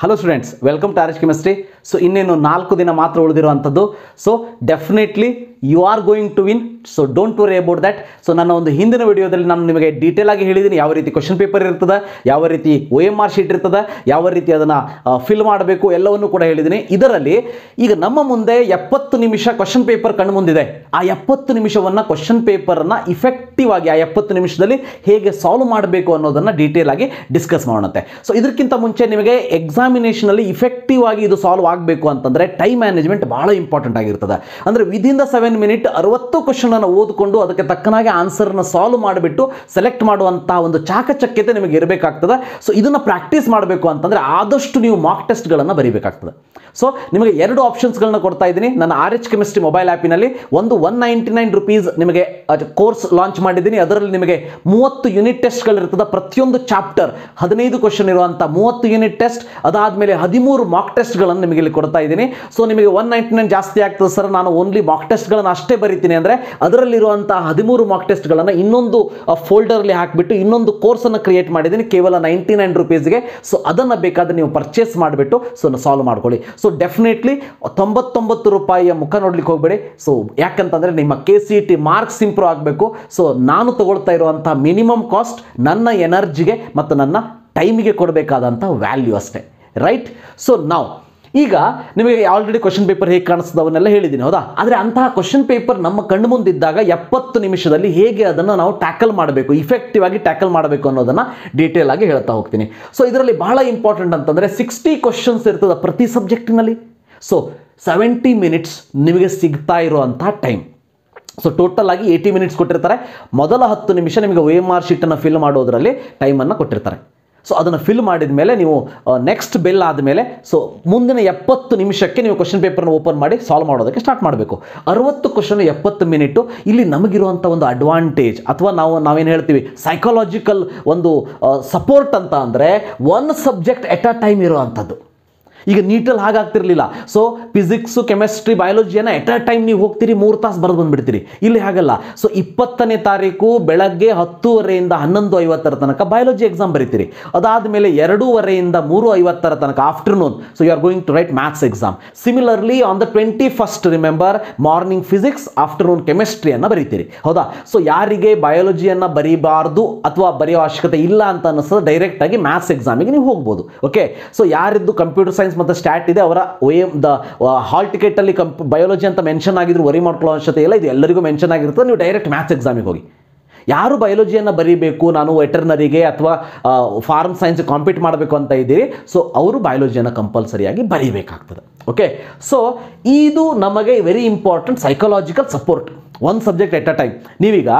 Hello students welcome to RH chemistry so ಇನ್ನೇನು ನಾಲ್ಕು ದಿನ ಮಾತ್ರ ಉಳಿದಿರುವಂಥದ್ದು. So definitely you are going to win so don't worry about that so ನನ್ನ ಒಂದು ಹಿಂದಿನ ವಿಡಿಯೋದಲ್ಲಿ ನಾನು ನಿಮಗೆ ಡೀಟೇಲ್ ಆಗಿ ಹೇಳಿದ್ದೀನಿ ಯಾವ ರೀತಿ ಕ್ವಶನ್ ಪೇಪರ್ ಇರ್ತದೆ, ಯಾವ ರೀತಿ ಒ ಎಂ ಆರ್ ಶೀಟ್ ಇರ್ತದೆ, ಯಾವ ರೀತಿ ಅದನ್ನು ಫಿಲ್ ಮಾಡಬೇಕು ಎಲ್ಲವನ್ನು ಕೂಡ ಹೇಳಿದ್ದೀನಿ. ಇದರಲ್ಲಿ ಈಗ ನಮ್ಮ ಮುಂದೆ ಎಪ್ಪತ್ತು ನಿಮಿಷ ಕ್ವಶನ್ ಪೇಪರ್ ಕಣ್ಮುಂದಿದೆ ಆ ಎಪ್ಪತ್ತು ನಿಮಿಷವನ್ನು ಕ್ವಶನ್ ಪೇಪರನ್ನು ಇಫೆಕ್ಟಿವ್ ಆಗಿ ಆ ಎಪ್ಪತ್ತು ನಿಮಿಷದಲ್ಲಿ ಹೇಗೆ ಸಾಲ್ವ್ ಮಾಡಬೇಕು ಅನ್ನೋದನ್ನು ಡೀಟೇಲ್ ಆಗಿ ಡಿಸ್ಕಸ್ ಮಾಡೋಣಂತೆ. ಸೊ ಇದಕ್ಕಿಂತ ಮುಂಚೆ ನಿಮಗೆ ಎಕ್ಸಾಮಿನೇಷನಲ್ಲಿ ಇಫೆಕ್ಟಿವ್ ಆಗಿ ಇದು ಸಾಲ್ವ್ ಆಗಬೇಕು ಅಂತಂದರೆ ಟೈಮ್ ಮ್ಯಾನೇಜ್ಮೆಂಟ್ ಭಾಳ ಇಂಪಾರ್ಟೆಂಟ್ ಆಗಿರ್ತದೆ. ಅಂದರೆ ವಿದಿನ್ ದ ಸೆವೆನ್ ಮಿನಿಟ್ ಅರವತ್ತು ಕ್ವಶನ್ ಅನ್ನು ಓದಿಕೊಂಡು ಅದಕ್ಕೆ ತಕ್ಕನಾಗಿ ಆನ್ಸರ್ನ ಸಾಲ್ವ್ ಮಾಡಿಬಿಟ್ಟು ಸೆಲೆಕ್ಟ್ ಮಾಡುವಂಥ ಒಂದು ಚಾಕಚಕ್ಯತೆ ನಿಮಗೆ ಇರಬೇಕಾಗ್ತದೆ. ಸೊ ಇದನ್ನು ಪ್ರಾಕ್ಟೀಸ್ ಮಾಡಬೇಕು ಅಂತಂದರೆ ಆದಷ್ಟು ನೀವು ಮಾಕ್ ಟೆಸ್ಟ್ಗಳನ್ನು ಬರೀಬೇಕಾಗ್ತದೆ. ಸೊ ನಿಮಗೆ ಎರಡು ಆಪ್ಷನ್ಸ್ಗಳನ್ನ ಕೊಡ್ತಾ ಇದ್ದೀನಿ. ನನ್ನ ಆರ್ ಎಚ್ ಕೆಮಿಸ್ಟ್ರಿ ಮೊಬೈಲ್ ಆ್ಯಪಿನಲ್ಲಿ ಒಂದು ಒನ್ ನೈಂಟಿ ನೈನ್ ರುಪೀಸ್ ನಿಮಗೆ ಕೋರ್ಸ್ ಲಾಂಚ್ ಮಾಡಿದ್ದೀನಿ. ಅದರಲ್ಲಿ ನಿಮಗೆ ಮೂವತ್ತು ಯೂನಿಟ್ ಟೆಸ್ಟ್ಗಳಿರ್ತದೆ ಪ್ರತಿಯೊಂದು ಚಾಪ್ಟರ್ ಹದಿನೈದು ಕ್ವಶನ್ ಇರುವಂಥ ಮೂವತ್ತು ಯೂನಿಟ್ ಟೆಸ್ಟ್ ಅದಾದಮೇಲೆ ಹದಿಮೂರು ಮಾಕ್ ಟೆಸ್ಟ್ಗಳನ್ನು ನಿಮಗೆ ಇಲ್ಲಿ ಕೊಡ್ತಾ ಇದ್ದೀನಿ. ಸೊ ನಿಮಗೆ ಒನ್ ನೈಂಟಿ ನೈನ್ ಜಾಸ್ತಿ ಆಗ್ತದೆ ಸರ್ ನಾನು ಓನ್ಲಿ ಮಾಕ್ ಟೆಸ್ಟ್ಗಳನ್ನು ಅಷ್ಟೇ ಬರಿತೀನಿ ಅಂದರೆ ಅದರಲ್ಲಿರುವಂಥ ಹದಿಮೂರು ಮಾಕ್ ಟೆಸ್ಟ್ಗಳನ್ನು ಇನ್ನೊಂದು ಫೋಲ್ಡರ್ಲಿ ಹಾಕಿಬಿಟ್ಟು ಇನ್ನೊಂದು ಕೋರ್ಸನ್ನು ಕ್ರಿಯೇಟ್ ಮಾಡಿದ್ದೀನಿ, ಕೇವಲ ನೈಂಟಿ ನೈನ್ ರುಪೀಸ್ಗೆ ಸೊ ಅದನ್ನು ಬೇಕಾದರೆ ನೀವು ಪರ್ಚೇಸ್ ಮಾಡಿಬಿಟ್ಟು ಸೊ ಸಾಲ್ವ್ ಮಾಡ್ಕೊಳ್ಳಿ. ಸೊ ಡೆಫಿನೆಟ್ಲಿ ತೊಂಬತ್ತೊಂಬತ್ತು ರೂಪಾಯಿಯ ಮುಖ ನೋಡ್ಲಿಕ್ಕೆ ಹೋಗಬೇಡಿ. ಸೊ ಯಾಕಂತಂದರೆ ನಿಮ್ಮ ಕೆ ಮಾರ್ಕ್ಸ್ ಇಂಪ್ರೂವ್ ಆಗಬೇಕು. ಸೊ ನಾನು ತಗೊಳ್ತಾ ಇರುವಂಥ ಮಿನಿಮಮ್ ಕಾಸ್ಟ್ ನನ್ನ ಎನರ್ಜಿಗೆ ಮತ್ತು ನನ್ನ ಟೈಮಿಗೆ ಕೊಡಬೇಕಾದಂಥ ವ್ಯಾಲ್ಯೂ ಅಷ್ಟೇ. ರೈಟ್ ಸೊ ನಾವು ಈಗ ನಿಮಗೆ ಆಲ್ರೆಡಿ ಕ್ವಶನ್ ಪೇಪರ್ ಹೇಗೆ ಕಾಣಿಸ್ತದೆ ಅವನ್ನೆಲ್ಲ ಹೇಳಿದ್ದೀನಿ, ಹೌದಾ? ಆದರೆ ಅಂತಹ ಕ್ವಶನ್ ಪೇಪರ್ ನಮ್ಮ ಕಣ್ಣು ಮುಂದಿದ್ದಾಗ ಎಪ್ಪತ್ತು ನಿಮಿಷದಲ್ಲಿ ಹೇಗೆ ಅದನ್ನು ನಾವು ಟ್ಯಾಕಲ್ ಮಾಡಬೇಕು ಇಫೆಕ್ಟಿವ್ ಆಗಿ ಟ್ಯಾಕಲ್ ಮಾಡಬೇಕು ಅನ್ನೋದನ್ನು ಡೀಟೇಲ್ ಆಗಿ ಹೇಳ್ತಾ ಹೋಗ್ತೀನಿ. ಸೊ ಇದರಲ್ಲಿ ಬಹಳ ಇಂಪಾರ್ಟೆಂಟ್ ಅಂತಂದರೆ ಸಿಕ್ಸ್ಟಿ ಕ್ವಶನ್ಸ್ ಇರ್ತದೆ ಪ್ರತಿ ಸಬ್ಜೆಕ್ಟಿನಲ್ಲಿ ಸೊ ಸೆವೆಂಟಿ ಮಿನಿಟ್ಸ್ ನಿಮಗೆ ಸಿಗ್ತಾ ಇರುವಂಥ ಟೈಮ್ ಸೊ ಟೋಟಲ್ ಆಗಿ ಏಯ್ಟಿ ಮಿನಿಟ್ಸ್ ಕೊಟ್ಟಿರ್ತಾರೆ. ಮೊದಲ ಹತ್ತು ನಿಮಿಷ ನಿಮಗೆ ಒ ಎಂ ಆರ್ ಶೀಟನ್ನು ಫಿಲ್ ಮಾಡೋದರಲ್ಲಿ ಟೈಮನ್ನು ಕೊಟ್ಟಿರ್ತಾರೆ. ಸೊ ಅದನ್ನು ಫಿಲ್ ಮಾಡಿದ ಮೇಲೆ ನೀವು ನೆಕ್ಸ್ಟ್ ಬೆಲ್ ಆದಮೇಲೆ ಸೊ ಮುಂದಿನ ಎಪ್ಪತ್ತು ನಿಮಿಷಕ್ಕೆ ನೀವು ಕ್ವಶನ್ ಪೇಪರ್ನ ಓಪನ್ ಮಾಡಿ ಸಾಲ್ವ್ ಮಾಡೋದಕ್ಕೆ ಸ್ಟಾರ್ಟ್ ಮಾಡಬೇಕು. ಅರವತ್ತು ಕ್ವಶನ್ ಎಪ್ಪತ್ತು ಮಿನಿಟು ಇಲ್ಲಿ ನಮಗಿರುವಂಥ ಒಂದು ಅಡ್ವಾಂಟೇಜ್ ಅಥವಾ ನಾವು, ನಾವೇನು ಹೇಳ್ತೀವಿ ಸೈಕಾಲಜಿಕಲ್ ಒಂದು ಸಪೋರ್ಟ್ ಅಂತ ಅಂದರೆ one subject at a time ಇರುವಂಥದ್ದು ಈಗ ನೀಟಲ್ಲಿ ಹಾಗಾಗ್ತಿರ್ಲಿಲ್ಲ. ಸೊ ಫಿಸಿಕ್ಸು ಕೆಮಿಸ್ಟ್ರಿ ಬಯಾಲಜಿಯನ್ನು ಎಟ್ ಅ ಟೈಮ್ ನೀವು ಹೋಗ್ತೀರಿ, ಮೂರು ತಾಸು ಬರೆದು ಬಂದುಬಿಡ್ತೀರಿ. ಇಲ್ಲಿ ಹಾಗಲ್ಲ. ಸೊ ಇಪ್ಪತ್ತನೇ ತಾರೀಕು ಬೆಳಗ್ಗೆ ಹತ್ತುವರೆಯಿಂದ ಹನ್ನೊಂದು ಐವತ್ತರ ತನಕ ಬಯಾಲಜಿ ಎಕ್ಸಾಮ್ ಬರೀತೀರಿ. ಅದಾದ ಮೇಲೆ ಎರಡೂವರೆಯಿಂದ ಮೂರು ಐವತ್ತರ ತನಕ afternoon so you are going to write maths exam similarly on the twenty first remember morning physics afternoon ಕೆಮಿಸ್ಟ್ರಿಯನ್ನು ಬರೀತೀರಿ. ಹೌದಾ? ಸೊ ಯಾರಿಗೆ ಬಯಾಲಜಿಯನ್ನು ಬರೀಬಾರ್ದು ಅಥವಾ ಬರೆಯೋ ಅವಶ್ಯಕತೆ ಇಲ್ಲ ಅಂತ ಅನ್ನಿಸ್ತದೆ ಡೈರೆಕ್ಟಾಗಿ ಮ್ಯಾಥ್ಸ್ ಎಕ್ಸಾಮಿಗೆ ನೀವು ಹೋಗ್ಬೋದು. ಓಕೆ ಸೊ ಯಾರಿದ್ದು ಕಂಪ್ಯೂಟರ್ ಸೈನ್ಸ್ ಮತ್ತು ಸ್ಟ್ಯಾಟ್ ಇದೆ, ಅವರ ವೇ ದ ಹಾಲ್ ಟಿಕೆಟಲ್ಲಿ ಕಂಪ್ ಬಯಾಲಜಿ ಅಂತ ಮೆನ್ಷನ್ ಆಗಿದ್ರು ವರಿ ಮಾಡ್ಕೊಳ್ಳೋ ಅವಶ್ಯಕತೆ ಇಲ್ಲ, ಇದು ಎಲ್ಲರಿಗೂ ಮೆನ್ಷನ್ ಆಗಿರ್ತದೆ, ನೀವು ಡೈರೆಕ್ಟ್ ಮ್ಯಾಥ್ಸ್ ಎಕ್ಸಾಮಿಗೆ ಹೋಗಿ. ಯಾರು ಬಯಾಲಜಿಯನ್ನು ಬರೀಬೇಕು, ನಾನು ವೆಟರ್ನರಿಗೆ ಅಥವಾ ಫಾರ್ಮ್ ಸೈನ್ಸ್ ಕಾಂಪೀಟ್ ಮಾಡಬೇಕು ಅಂತ ಇದ್ದೀರಿ ಸೊ ಅವರು ಬಯಾಲಜಿಯನ್ನು ಕಂಪಲ್ಸರಿಯಾಗಿ ಬರೀಬೇಕಾಗ್ತದೆ. ಓಕೆ ಸೊ ಇದು ನಮಗೆ ವೆರಿ ಇಂಪಾರ್ಟೆಂಟ್ ಸೈಕಾಲಜಿಕಲ್ ಸಪೋರ್ಟ್ ಒಂದು ಸಬ್ಜೆಕ್ಟ್ ಎಟ್ ಅ ಟೈಮ್ ನೀವೀಗ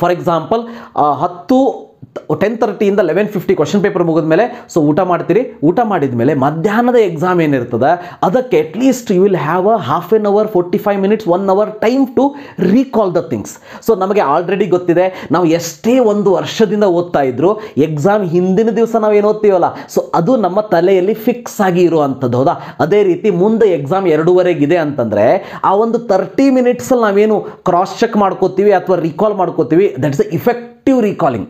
ಫಾರ್ ಎಕ್ಸಾಂಪಲ್ ಹತ್ತು ಟೆನ್ ತರ್ಟಿಯಿಂದ ಲೆವೆನ್ ಫಿಫ್ಟಿ ಕ್ವಶನ್ ಪೇಪರ್ ಮುಗಿದ ಮೇಲೆ ಸೊ ಊಟ ಮಾಡ್ತೀರಿ? ಊಟ ಮಾಡಿದ ಮೇಲೆ ಮಧ್ಯಾಹ್ನದ ಎಕ್ಸಾಮ್ ಏನಿರ್ತದೆ, ಅದಕ್ಕೆ at least you will have a half an hour forty five minutes one hour time to recall the things so ನಮಗೆ ಆಲ್ರೆಡಿ ಗೊತ್ತಿದೆ, ನಾವು ಎಷ್ಟೇ ಒಂದು ವರ್ಷದಿಂದ ಓದ್ತಾ ಇದ್ರು ಎಕ್ಸಾಮ್ ಹಿಂದಿನ ದಿವಸ ನಾವು ಏನು ಓದ್ತೀವಲ್ಲ? ಸೊ ಅದು ನಮ್ಮ ತಲೆಯಲ್ಲಿ ಫಿಕ್ಸ್ ಆಗಿ ಇರುವಂಥದ್ದು ಹೌದಾ? ಅದೇ ರೀತಿ ಮುಂದೆ ಎಕ್ಸಾಮ್ ಎರಡೂವರೆಗಿದೆ ಅಂತಂದರೆ, ಆ ಒಂದು ತರ್ಟಿ ಮಿನಿಟ್ಸಲ್ಲಿ ನಾವೇನು ಕ್ರಾಸ್ ಚೆಕ್ ಮಾಡ್ಕೋತೀವಿ ಅಥವಾ ರೀಕಾಲ್ ಮಾಡ್ಕೋತೀವಿ ದಟ್ಸ್ ಎ ಇಫೆಕ್ಟಿವ್ ರೀಕಾಲಿಂಗ್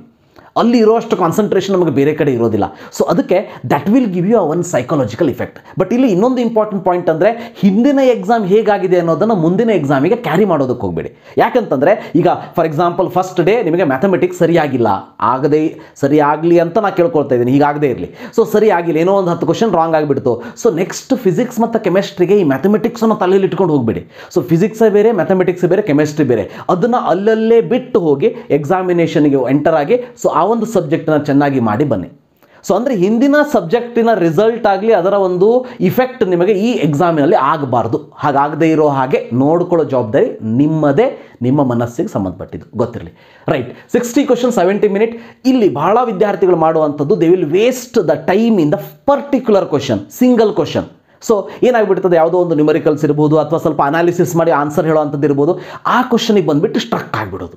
ಅಲ್ಲಿ ಇರೋಷ್ಟು ಕಾನ್ಸಂಟ್ರೇಷನ್ ನಮಗೆ ಬೇರೆ ಕಡೆ ಇರೋದಿಲ್ಲ. ಸೊ ಅದಕ್ಕೆ that will give you one psychological effect but ಇಲ್ಲಿ ಇನ್ನೊಂದು ಇಂಪಾರ್ಟೆಂಟ್ ಪಾಯಿಂಟ್ ಅಂದರೆ ಹಿಂದಿನ ಎಕ್ಸಾಮ್ ಹೇಗಾಗಿದೆ ಅನ್ನೋದನ್ನು ಮುಂದಿನ ಎಕ್ಸಾಮಿಗೆ ಕ್ಯಾರಿ ಮಾಡೋದಕ್ಕೆ ಹೋಗಬೇಡಿ. ಯಾಕಂತಂದರೆ ಈಗ ಫಾರ್ ಎಕ್ಸಾಂಪಲ್ ಫಸ್ಟ್ ಡೇ ನಿಮಗೆ ಮ್ಯಾಥಮೆಟಿಕ್ಸ್ ಸರಿಯಾಗಿಲ್ಲ. ಆಗದೆ ಸರಿ ಅಂತ ನಾನು ಕೇಳ್ಕೊಳ್ತಾ ಇದ್ದೀನಿ. ಹೀಗಾಗದೇ ಇರಲಿ. ಸೊ ಸರಿ ಆಗಿಲ್ಲ. ಏನೋ ಒಂದು ಹತ್ತು ಕ್ವಶನ್ ರಾಂಗ್ ಆಗಿಬಿಡ್ತು. ಸೊ ನೆಕ್ಸ್ಟ್ ಫಿಸಿಕ್ಸ್ ಮತ್ತು ಕೆಮಿಸ್ಟ್ರಿಗೆ ಈ ಮ್ಯಾಥಮೆಟಿಕ್ಸನ್ನು ತಲೆಯಲ್ಲಿ ಇಟ್ಕೊಂಡು ಹೋಗಬೇಡಿ. ಸೊ ಫಿಸಿಕ್ಸೇ ಬೇರೆ ಮ್ಯಾಥಮೆಟಿಕ್ಸ್ ಬೇರೆ ಕೆಮಿಸ್ಟ್ರಿ ಬೇರೆ. ಅದನ್ನು ಅಲ್ಲಲ್ಲೇ ಬಿಟ್ಟು ಹೋಗಿ ಎಕ್ಸಾಮಿನೇಷನ್ಗೆ ಎಂಟರ್ ಆಗಿ ಸೊ ಆ ಒಂದು ಸಬ್ಜೆಕ್ಟನ್ನ ಚೆನ್ನಾಗಿ ಮಾಡಿ ಬನ್ನಿ. ಸೊ ಅಂದರೆ ಹಿಂದಿನ ಸಬ್ಜೆಕ್ಟಿನ ರಿಸಲ್ಟ್ ಆಗಲಿ ಅದರ ಒಂದು ಇಫೆಕ್ಟ್ ನಿಮಗೆ ಈ ಎಕ್ಸಾಮಿನಲ್ಲಿ ಆಗಬಾರ್ದು. ಹಾಗಾಗದೇ ಇರೋ ಹಾಗೆ ನೋಡ್ಕೊಳ್ಳೋ ಜವಾಬ್ದಾರಿ ನಿಮ್ಮದೇ, ನಿಮ್ಮ ಮನಸ್ಸಿಗೆ ಸಂಬಂಧಪಟ್ಟಿದ್ದು. ಗೊತ್ತಿರಲಿ. Right sixty question seventy minute ಇಲ್ಲಿ ಬಹಳ ವಿದ್ಯಾರ್ಥಿಗಳು ಮಾಡುವಂಥದ್ದು they will waste the time in the particular question single question so ಏನಾಗ್ಬಿಡ್ತದೆ? ಯಾವುದೋ ಒಂದು ನ್ಯೂಮರಿಕಲ್ಸ್ ಇರ್ಬೋದು, ಅಥವಾ ಸ್ವಲ್ಪ ಅನಾಲಿಸಿಸ್ ಮಾಡಿ ಆನ್ಸರ್ ಹೇಳುವಂಥದ್ದು ಇರ್ಬೋದು. ಆ ಕ್ವಶನಿಗೆ ಬಂದುಬಿಟ್ಟು ಸ್ಟ್ರಕ್ ಆಗಿಬಿಡೋದು.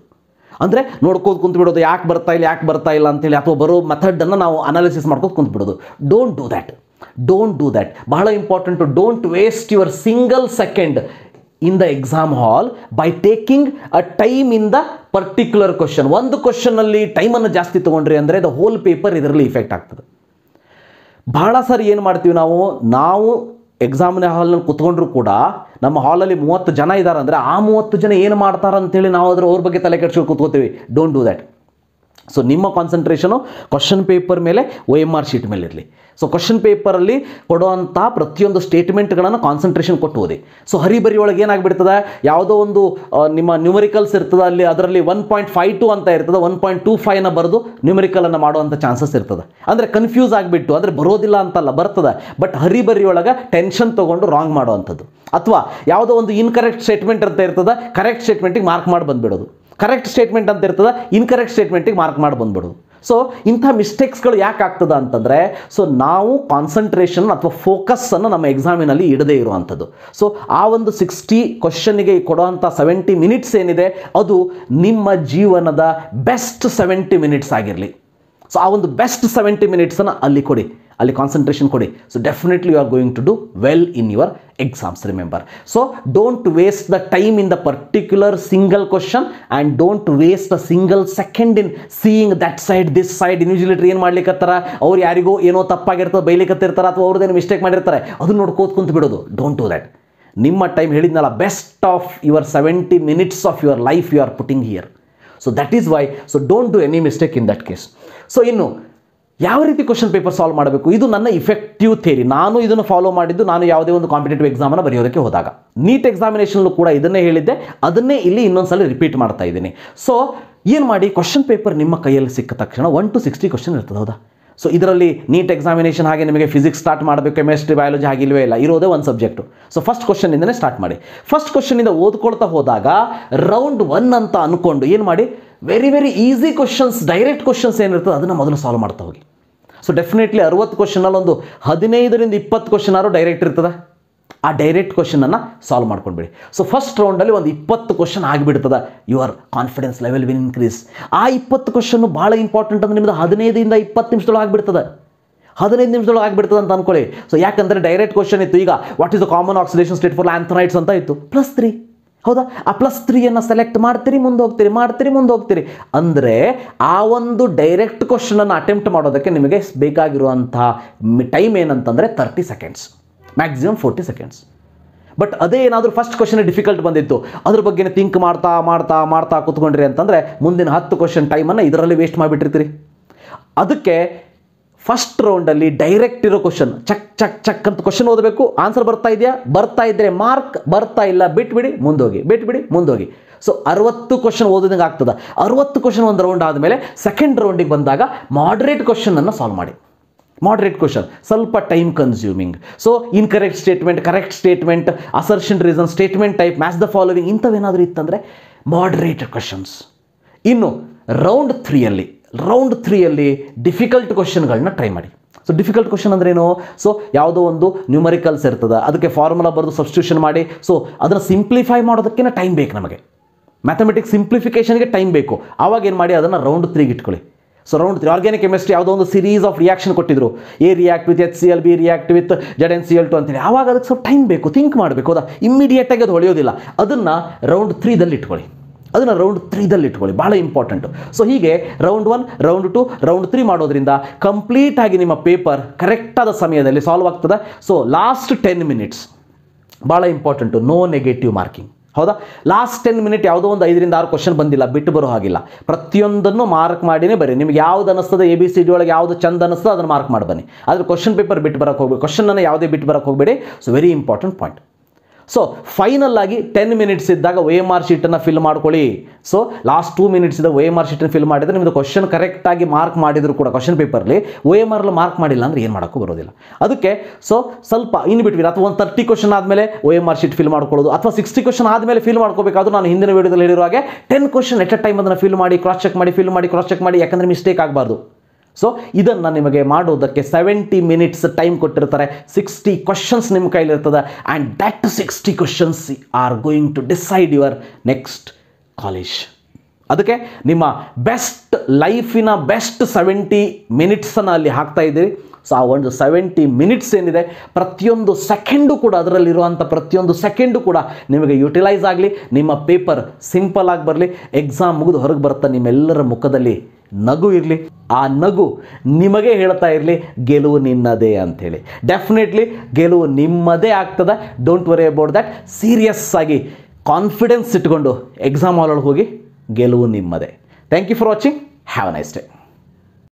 ಅಂದರೆ ನೋಡ್ಕೋದು ಕುಂತ್ಬಿಡೋದು, ಯಾಕೆ ಬರ್ತಾ ಇಲ್ಲ, ಯಾಕೆ ಬರ್ತಾ ಇಲ್ಲ ಅಂತೇಳಿ ಅಥವಾ ಬರೋ ಮೆಥಡನ್ನು ನಾವು ಅನಾಲಿಸಿಸ್ ಮಾಡ್ಕೋದು ಕುಂತ್ಬಿಡೋದು. Don't do that don't do that ಬಹಳ important don't waste your single second in the exam hall by taking a time in the particular question ಒಂದು ಕ್ವಶನಲ್ಲಿ ಟೈಮನ್ನು ಜಾಸ್ತಿ ತೊಗೊಂಡ್ರಿ ಅಂದರೆ ದ ಹೋಲ್ ಪೇಪರ್ ಇದರಲ್ಲಿ ಇಫೆಕ್ಟ್ ಆಗ್ತದೆ. ಬಹಳ ಸಾರಿ ಏನು ಮಾಡ್ತೀವಿ ನಾವು? ನಾವು ಎಕ್ಸಾಮಿನ ಹಾಲ್ನಲ್ಲಿ ಕುತ್ಕೊಂಡ್ರು ಕೂಡ ನಮ್ಮ ಹಾಲಲ್ಲಿ ಮೂವತ್ತು ಜನ ಇದ್ದಾರೆ ಅಂದರೆ ಆ ಮೂವತ್ತು ಜನ ಏನು ಮಾಡ್ತಾರೆ ಅಂತೇಳಿ ನಾವು ಅದ್ರ ಅವ್ರ ಬಗ್ಗೆ ತಲೆ ಕೆಡ್ಸ್ಕೊಂಡು ಕೂತ್ಕೋತೀವಿ. ಡೋಂಟ್ ಡೂ ದ್ಯಾಟ್ ಸೊ ನಿಮ್ಮ ಕಾನ್ಸಂಟ್ರೇಷನು ಕ್ವಶನ್ ಪೇಪರ್ ಮೇಲೆ ಒ ಎಂ ಆರ್ ಶೀಟ್ ಮೇಲೆ ಇರಲಿ ಸೊ ಕ್ವಶನ್ ಪೇಪರಲ್ಲಿ ಕೊಡುವಂಥ ಪ್ರತಿಯೊಂದು ಸ್ಟೇಟ್ಮೆಂಟ್ಗಳನ್ನು ಕಾನ್ಸಂಟ್ರೇಷನ್ ಕೊಟ್ಟು ಓದಿ. ಸೊ ಹರಿಬರಿ ಒಳಗೆ ಏನಾಗ್ಬಿಡ್ತದೆ? ಯಾವುದೋ ಒಂದು ನಿಮ್ಮ ನ್ಯೂಮರಿಕಲ್ಸ್ ಇರ್ತದೆ, ಅಲ್ಲಿ ಅದರಲ್ಲಿ ಒನ್ ಪಾಯಿಂಟ್ ಫೈವ್ ಟು ಅಂತ ಇರ್ತದೆ ಒನ್ ಪಾಯಿಂಟ್ ಟೂ ಫೈವ್ನ ಬರೆದು ನ್ಯೂಮರಿಕಲನ್ನು ಮಾಡುವಂಥ ಚಾನ್ಸಸ್ ಇರ್ತದೆ. ಅಂದರೆ ಕನ್ಫ್ಯೂಸ್ ಆಗಿಬಿಟ್ಟು, ಅಂದರೆ ಬರೋದಿಲ್ಲ ಅಂತಲ್ಲ, ಬರ್ತದೆ. ಬಟ್ ಹರಿಬರಿ ಒಳಗೆ ಟೆನ್ಷನ್ ತೊಗೊಂಡು ರಾಂಗ್ ಮಾಡುವಂಥದ್ದು. ಅಥವಾ ಯಾವುದೋ ಒಂದು ಇನ್ಕರೆಕ್ಟ್ ಸ್ಟೇಟ್ಮೆಂಟ್ ಅಂತ ಇರ್ತದೆ ಕರೆಕ್ಟ್ ಸ್ಟೇಟ್ಮೆಂಟಿಗೆ ಮಾರ್ಕ್ ಮಾಡಿ ಬಂದ್ಬಿಡೋದು. ಕರೆಕ್ಟ್ ಸ್ಟೇಟ್ಮೆಂಟ್ ಅಂತ ಇರ್ತದೆ ಇನ್ಕರೆಕ್ಟ್ ಸ್ಟೇಟ್ಮೆಂಟಿಗೆ ಮಾರ್ಕ್ ಮಾಡಿ ಬಂದ್ಬಿಡೋದು. ಸೊ ಇಂಥ ಮಿಸ್ಟೇಕ್ಸ್ಗಳು ಯಾಕೆ ಆಗ್ತದೆ ಅಂತಂದರೆ ಸೊ ನಾವು ಕಾನ್ಸಂಟ್ರೇಷನ್ ಅಥವಾ ಫೋಕಸ್ಸನ್ನು ನಮ್ಮ ಎಕ್ಸಾಮಿನಲ್ಲಿ ಇಡದೇ ಇರುವಂಥದ್ದು. ಸೊ ಆ ಒಂದು ಸಿಕ್ಸ್ಟಿ ಕ್ವಶನ್ಗೆ ಕೊಡುವಂಥ ಸೆವೆಂಟಿ ಮಿನಿಟ್ಸ್ ಏನಿದೆ, ಅದು ನಿಮ್ಮ ಜೀವನದ ಬೆಸ್ಟ್ ಸೆವೆಂಟಿ ಮಿನಿಟ್ಸ್ ಆಗಿರಲಿ. ಸೊ ಆ ಒಂದು ಬೆಸ್ಟ್ ಸೆವೆಂಟಿ ಮಿನಿಟ್ಸನ್ನು ಅಲ್ಲಿ ಕೊಡಿ. ಅಲ್ಲಿ ಕಾನ್ಸಂಟ್ರೇಷನ್ ಕೊಡಿ. So definitely you are going to do well in your exams remember so don't waste the time in the particular single question and don't waste a single second in seeing that side this side invigilator ಏನು ಮಾಡ್ಲಿಕ್ಕತ್ತಾರ ಅವ್ರು ಯಾರಿಗೋ ಏನೋ ತಪ್ಪಾಗಿರ್ತದೆ, ಬೈಲಿಕತ್ತಿರ್ತಾರೆ ಅಥವಾ ಅವ್ರದ್ದೇನು mistake ಮಾಡಿರ್ತಾರೆ ಅದು ನೋಡ್ಕೋತ ಕುಂತು ಬಿಡೋದು. ಡೋಂಟ್ ಡೂ ದ್ಯಾಟ್ ನಿಮ್ಮ ಟೈಮ್ ಹೇಳಿದ್ನಲ್ಲ best of your seventy minutes of your life you are putting here so that is why so don't do any mistake in that case so ಇನ್ನು ಯಾವ ರೀತಿ ಕ್ವಶನ್ ಪೇಪರ್ ಸಾಲ್ವ್ ಮಾಡಬೇಕು? ಇದು ನನ್ನ effective theory ನಾನು ಇದನ್ನು follow ಮಾಡಿದ್ದು, ನಾನು ಯಾವುದೇ ಒಂದು ಕಾಂಪಿಟೇಟಿವ್ ಎಕ್ಸಾಮನ್ನು ಬರೆಯೋದಕ್ಕೆ ಹೋದಾಗ. ನೀಟ್ ಎಕ್ಸಾಮಿನೇಷನ್ಲು ಕೂಡ ಇದನ್ನೇ ಹೇಳಿದ್ದೆ. ಅದನ್ನೇ ಇಲ್ಲಿ ಇನ್ನೊಂದ್ಸಲ ರಿಪೀಟ್ ಮಾಡ್ತಾ ಇದ್ದೀನಿ. ಸೊ ಏನು ಮಾಡಿ? ಕ್ವಶನ್ ಪೇಪರ್ ನಿಮ್ಮ ಕೈಯಲ್ಲಿ ಸಿಕ್ಕ ತಕ್ಷಣ ಒನ್ ಟು ಸಿಕ್ಸ್ಟಿ ಕ್ವಶನ್ ಇರ್ತದೆ, ಹೌದಾ? ಸೊ ಇದರಲ್ಲಿ ನೀಟ್ ಎಕ್ಸಾಮಿನೇಷನ್ ಹಾಗೆ ನಿಮಗೆ ಫಿಸಿಕ್ಸ್ ಸ್ಟಾರ್ಟ್ ಮಾಡಬೇಕು ಕೆಮಿಸ್ಟ್ರಿ ಬಯಾಲಜಿ ಹಾಗೆ ಇಲ್ವೇ ಇಲ್ಲ. ಇರೋದೇ ಒಂದು ಸಬ್ಜೆಕ್ಟು ಸೊ ಫಸ್ಟ್ ಕ್ವಶನಿಂದನೇ ಸ್ಟಾರ್ಟ್ ಮಾಡಿ. ಫಸ್ಟ್ ಕ್ವಶನಿಂದ ಓದ್ಕೊಳ್ತಾ ಹೋದಾಗ ರೌಂಡ್ ಒನ್ ಅಂತ ಅಂದ್ಕೊಂಡು ಏನು ಮಾಡಿ? Very very easy questions direct questions ಏನಿರ್ತದೆ ಅದನ್ನು ಮೊದಲು ಸಾಲ್ವ್ ಮಾಡ್ತಾ ಹೋಗಿ. ಸೊ ಡೆಫಿನೆಟ್ಲಿ ಅರವತ್ತು ಕ್ವಶನಲ್ಲಿ ಒಂದು ಹದಿನೈದರಿಂದ ಇಪ್ಪತ್ತು ಕ್ವಶನ್ ಆದರೂ ಡೈರೆಕ್ಟ್ ಇರ್ತದೆ? ಆ ಡೈರೆಕ್ಟ್ ಕ್ವಶನನ್ನು ಸಾಲ್ವ್ ಮಾಡ್ಕೊಂಡ್ಬಿಡಿ. ಸೊ ಫಸ್ಟ್ ರೌಂಡಲ್ಲಿ ಒಂದು ಇಪ್ಪತ್ತು ಕ್ವಶನ್ ಆಗಿಬಿಡ್ತದೆ. Your confidence level will increase ಆ ಇಪ್ಪತ್ತು ಕ್ವಶನ್ನು ಭಾಳ ಇಂಪಾರ್ಟೆಂಟ್ ಅಂದ್ರೆ ನಿಮ್ದು ಹದಿನೈದರಿಂದ ಇಪ್ಪತ್ತು ನಿಮಿಷದೊಳಗೆ ಆಗಿಬಿಡ್ತದೆ. ಹದಿನೈದು ನಿಮಿಷದೊಳಗೆ ಆಗಿಬಿಡ್ತದೆ ಅಂತ ಅಂದ್ಕೊಳ್ಳಿ ಸೊ ಯಾಕಂದರೆ ಡೈರೆಕ್ಟ್ ಕ್ವಶನ್ ಇತ್ತು. ಈಗ what is the common oxidation state for lanthanides ಅಂತ ಇತ್ತು. ಪ್ಲಸ್ ತ್ರೀ ಹೌದಾ? ಆ ಪ್ಲಸ್ ತ್ರೀಯನ್ನು ಸೆಲೆಕ್ಟ್ ಮಾಡ್ತೀರಿ ಮುಂದೆ ಹೋಗ್ತೀರಿ ಮಾಡ್ತೀರಿ ಮುಂದೆ ಹೋಗ್ತೀರಿ ಅಂದರೆ, ಆ ಒಂದು ಡೈರೆಕ್ಟ್ ಕ್ವಶನನ್ನು ಅಟೆಂಪ್ಟ್ ಮಾಡೋದಕ್ಕೆ ನಿಮಗೆ ಬೇಕಾಗಿರುವಂಥ ಟೈಮ್ ಏನಂತಂದರೆ thirty seconds maximum forty seconds but ಅದೇ ಏನಾದರೂ ಫಸ್ಟ್ ಕ್ವಶನ್ ಡಿಫಿಕಲ್ಟ್ ಬಂದಿತ್ತು. ಅದ್ರ ಬಗ್ಗೆ ಥಿಂಕ್ ಮಾಡ್ತಾ ಮಾಡ್ತಾ ಮಾಡ್ತಾ ಕೂತ್ಕೊಂಡ್ರಿ ಅಂತಂದರೆ ಮುಂದಿನ ಹತ್ತು ಕ್ವಶನ್ ಟೈಮನ್ನು ಇದರಲ್ಲಿ ವೇಸ್ಟ್ ಮಾಡಿಬಿಟ್ಟಿರ್ತೀರಿ. ಅದಕ್ಕೆ ಫಸ್ಟ್ ರೌಂಡಲ್ಲಿ ಡೈರೆಕ್ಟ್ ಇರೋ ಕ್ವಶನ್ ಚಕ್ ಚಕ್ ಚಕ್ ಅಂತ ಕ್ವಶನ್ ಓದಬೇಕು. ಆನ್ಸರ್ ಬರ್ತಾ ಇದೆಯಾ? ಬರ್ತಾ ಇದ್ದರೆ ಮಾರ್ಕ್ ಬರ್ತಾ ಇಲ್ಲ, ಬಿಟ್ಬಿಡಿ, ಮುಂದೋಗಿ ಬಿಟ್ಬಿಡಿ, ಮುಂದೋಗಿ. ಸೊ ಅರವತ್ತು ಕ್ವಶನ್ ಓದೋದಂಗೆ ಆಗ್ತದೆ. ಅರವತ್ತು ಕ್ವಶನ್ ಒಂದು ರೌಂಡ್ ಆದಮೇಲೆ ಸೆಕೆಂಡ್ ರೌಂಡಿಗೆ ಬಂದಾಗ ಮಾಡ್ರೇಟ್ ಕ್ವಶನನ್ನು ಸಾಲ್ವ್ ಮಾಡಿ. ಮಾಡ್ರೇಟ್ ಕ್ವಶನ್ ಸ್ವಲ್ಪ time consuming so incorrect statement correct statement assertion reason statement type match the following ಇಂಥವೇನಾದರೂ ಇತ್ತಂದರೆ ಮಾಡ್ರೇಟ್ ಕ್ವಶನ್ಸ್ ಇನ್ನು ರೌಂಡ್ ತ್ರೀಯಲ್ಲಿ ರೌಂಡ್ ತ್ರೀಯಲ್ಲಿ ಡಿಫಿಕಲ್ಟ್ ಕ್ವಶನ್ಗಳನ್ನ ಟ್ರೈ ಮಾಡಿ. ಸೊ ಡಿಫಿಕಲ್ಟ್ ಕ್ವಶನ್ ಅಂದ್ರೇನು ಸೊ ಯಾವುದೋ ಒಂದು ನ್ಯೂಮರಿಕಲ್ಸ್ ಇರ್ತದೆ, ಅದಕ್ಕೆ ಫಾರ್ಮುಲಾ ಬರೆದು ಸಬ್ಸ್ಟಿಟ್ಯೂಷನ್ ಮಾಡಿ. ಸೊ ಅದನ್ನು ಸಿಂಪ್ಲಿಫೈ ಮಾಡೋದಕ್ಕೆ ಟೈಮ್ ಬೇಕು ನಮಗೆ. ಮ್ಯಾಥಮೆಟಿಕ್ಸ್ ಸಿಂಪ್ಲಿಫಿಕೇಷನ್ಗೆ ಟೈಮ್ ಬೇಕು. ಆವಾಗ ಏನು ಮಾಡಿ? ಅದನ್ನು ರೌಂಡ್ ತ್ರೀಗೆ ಇಟ್ಕೊಳ್ಳಿ. So round three organic chemistry ಯಾವುದೋ ಒಂದು ಸೀರೀಸ್ ಆಫ್ ರಿಯಾಕ್ಷನ್ ಕೊಟ್ಟಿದ್ರು. A react with H C L B react with Z N C L two ಅಂತೇಳಿ. ಆವಾಗ ಅದಕ್ಕೆ ಸ್ವಲ್ಪ ಟೈಮ್ ಬೇಕು. ಥಿಂಕ್ ಮಾಡಬೇಕು. ಹೌದಾ? ಇಮ್ಮಿಡಿಯೇಟಾಗಿ ಅದು ಹೊಳೆಯೋದಿಲ್ಲ. ಅದನ್ನು ರೌಂಡ್ ತ್ರೀದಲ್ಲಿ ಇಟ್ಕೊಳ್ಳಿ. ಅದನ್ನು ರೌಂಡ್ ತ್ರೀದಲ್ಲಿ ಇಟ್ಕೊಳ್ಳಿ. ಭಾಳ ಇಂಪಾರ್ಟೆಂಟು ಸೊ ಹೀಗೆ round one round two round three ಮಾಡೋದ್ರಿಂದ ಕಂಪ್ಲೀಟ್ ಆಗಿ ನಿಮ್ಮ ಪೇಪರ್ ಕರೆಕ್ಟಾದ ಸಮಯದಲ್ಲಿ ಸಾಲ್ವ್ ಆಗ್ತದೆ. ಸೊ ಲಾಸ್ಟ್ ಟೆನ್ ಮಿನಿಟ್ಸ್ ಭಾಳ ಇಂಪಾರ್ಟೆಂಟು ನೋ ನೆಗೆಟಿವ್ ಮಾರ್ಕಿಂಗ್ ಹೌದಾ? ಲಾಸ್ಟ್ ಟೆನ್ ಮಿನಿಟ್ ಯಾವುದೋ ಒಂದು ಐದರಿಂದ ಆರು ಕ್ವಶನ್ ಬಂದಿಲ್ಲ, ಬಿಟ್ಟು ಬರೋ ಹಾಗಿಲ್ಲ. ಪ್ರತಿಯೊಂದನ್ನು ಮಾರ್ಕ್ ಮಾಡಿನೇ ಬರೀ ನಿಮ್ಗೆ ಯಾವ್ದು ಅನಿಸ್ತದೆ ಎ ಬಿ ಸಿ ಡಿ ಒಳಗೆ ಯಾವುದು ಚಂದ ಅನಿಸ್ತದೆ, ಅದನ್ನು ಮಾರ್ಕ್ ಮಾಡಿ ಬನ್ನಿ. ಆದರೆ ಕ್ವಶನ್ ಪೇಪರ್ ಬಿಟ್ಟು ಬರೋಕ್ಕೆ ಹೋಗ್ಬೇಡಿ. ಕ್ವಶನನ್ನು ಯಾವುದೇ ಬಿಟ್ಟು ಬರೋಕ್ಕೆ ಹೋಗಬೇಡಿ. So very important point so final ಆಗಿ ಟೆನ್ ಮಿನಿಟ್ಸ್ ಇದ್ದಾಗ ಒ ಎಂ ಆರ್ ಶೀಟನ್ನು ಫಿಲ್ ಮಾಡ್ಕೊಳ್ಳಿ. ಸೊ ಲಾಸ್ಟ್ ಟೂ ಮಿನಿಟ್ಸ್ ಇದ್ದಾಗ ಒ ಎಂ ಆರ್ ಶೀಟನ್ನು ಫಿಲ್ ಮಾಡಿದರೆ ನಿಮ್ಮದು ಕ್ವಶನ್ ಕರೆಕ್ಟಾಗಿ ಮಾರ್ಕ್ ಮಾಡಿದ್ರು ಕೂಡ ಕ್ವಶನ್ ಪೇಪರ್ಲಿ ಒ ಎಂ ಅಲ್ಲಿ ಮಾರ್ಕ್ ಮಾಡಿಲ್ಲ ಅಂದರೆ ಏನು ಮಾಡೋಕ್ಕೂ ಬರೋದಿಲ್ಲ. ಅದಕ್ಕೆ ಸೊ ಸ್ವಲ್ಪ ಇನ್ ಅಥವಾ ಒಂದು ತರ್ಟಿ ಕ್ವಶನ್ ಆದಮೇಲೆ ಒ ಎಂ ಶೀಟ್ ಫಿಲ್ ಮಾಡ್ಕೊಳ್ಳೋದು. ಅಥವಾ ಸಿಕ್ಸ್ಟಿ ಕ್ವಶನ್ ಆದಮೇಲೆ ಫಿಲ್ ಮಾಡ್ಕೋಬೇಕಾದ್ರೂ ನಾನು ಹಿಂದಿನ ವೀಡಿಯೋದಲ್ಲಿ ಹೇಳಿರೋ ಹಾಗೆ ten question at a time ಅದನ್ನು ಫಿಲ್ ಮಾಡಿ ಕ್ರಾಸ್ ಚೆಕ್ ಮಾಡಿ ಫಿಲ್ ಮಾಡಿ ಕ್ರಾಸ್ ಚೆಕ್ ಮಾಡಿ, ಯಾಕಂದರೆ ಮಿಸ್ಟೇಕ್ ಆಗಬಾರ್ದು. ಸೊ ಇದನ್ನು ನಿಮಗೆ ಮಾಡೋದಕ್ಕೆ ಸೆವೆಂಟಿ ಮಿನಿಟ್ಸ್ ಟೈಮ್ ಕೊಟ್ಟಿರ್ತಾರೆ. ಸಿಕ್ಸ್ಟಿ ಕ್ವಶನ್ಸ್ ನಿಮ್ಮ ಕೈಲಿರ್ತದೆ and that sixty questions are going to decide your next college ಅದಕ್ಕೆ ನಿಮ್ಮ ಬೆಸ್ಟ್ ಲೈಫಿನ ಬೆಸ್ಟ್ ಸೆವೆಂಟಿ ಮಿನಿಟ್ಸನ್ನು ಅಲ್ಲಿ ಹಾಕ್ತಾ ಇದ್ದೀರಿ. ಸೊ ಆ ಒಂದು ಸೆವೆಂಟಿ ಮಿನಿಟ್ಸ್ ಏನಿದೆ, ಪ್ರತಿಯೊಂದು ಸೆಕೆಂಡು ಕೂಡ ಅದರಲ್ಲಿರುವಂಥ ಪ್ರತಿಯೊಂದು ಸೆಕೆಂಡು ಕೂಡ ನಿಮಗೆ ಯುಟಿಲೈಸ್ ಆಗಲಿ, ನಿಮ್ಮ ಪೇಪರ್ ಸಿಂಪಲ್ ಆಗಿ ಬರಲಿ ಎಕ್ಸಾಮ್ ಮುಗಿದು ಹೊರಗೆ ಬರ್ತಾ ನಿಮ್ಮೆಲ್ಲರ ಮುಖದಲ್ಲಿ ನಗು ಇರಲಿ, ಆ ನಗು ನಿಮಗೆ ಹೇಳ್ತಾ ಇರಲಿ, ಗೆಲುವು ನಿನ್ನದೇ ಅಂಥೇಳಿ. ಡೆಫಿನೆಟ್ಲಿ ಗೆಲುವು ನಿಮ್ಮದೇ ಆಗ್ತದೆ. Don't worry about that serious ಆಗಿ ಕಾನ್ಫಿಡೆನ್ಸ್ ಇಟ್ಕೊಂಡು ಎಕ್ಸಾಮ್ ಹಾಲ್ ಒಳಗೆ ಹೋಗಿ ಗೆಲುವು ನಿಮ್ಮದೇ. Thank you for watching have a nice day